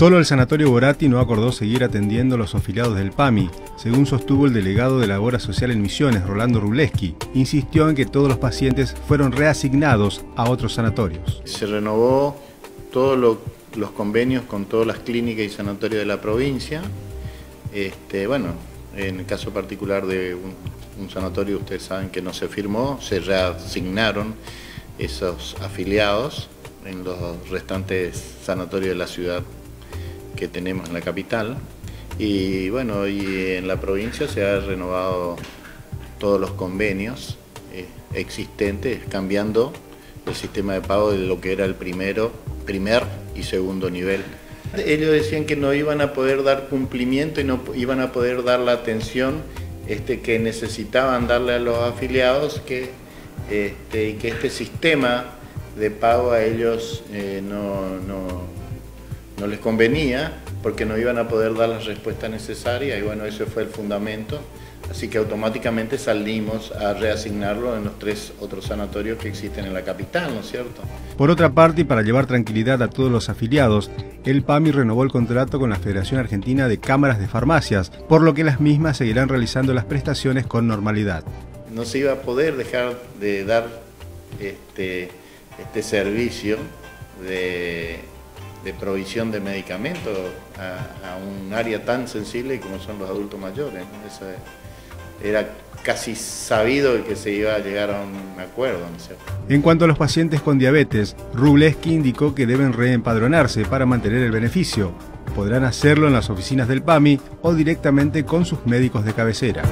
Solo el Sanatorio Borati no acordó seguir atendiendo a los afiliados del PAMI, según sostuvo el delegado de la Obra Social en Misiones, Rolando Rubleski. Insistió en que todos los pacientes fueron reasignados a otros sanatorios. Se renovó todos los convenios con todas las clínicas y sanatorios de la provincia. Este, bueno, en el caso particular de un sanatorio, ustedes saben que no se firmó, se reasignaron esos afiliados en los restantes sanatorios de la ciudad que tenemos en la capital. Y bueno, y en la provincia se han renovado todos los convenios eh, existentes, cambiando el sistema de pago de lo que era el primero, primer y segundo nivel. Ellos decían que no iban a poder dar cumplimiento y no iban a poder dar la atención este, que necesitaban darle a los afiliados que, este, y que este sistema de pago a ellos eh, no, no no les convenía porque no iban a poder dar la respuesta necesaria y bueno, ese fue el fundamento. Así que automáticamente salimos a reasignarlo en los tres otros sanatorios que existen en la capital, ¿no es cierto? Por otra parte, y para llevar tranquilidad a todos los afiliados, el PAMI renovó el contrato con la Federación Argentina de Cámaras de Farmacias, por lo que las mismas seguirán realizando las prestaciones con normalidad. No se iba a poder dejar de dar este, este servicio de de provisión de medicamentos a, un área tan sensible como son los adultos mayores. era casi sabido que se iba a llegar a un acuerdo. En cuanto a los pacientes con diabetes, Rubleski indicó que deben reempadronarse para mantener el beneficio. Podrán hacerlo en las oficinas del PAMI o directamente con sus médicos de cabecera.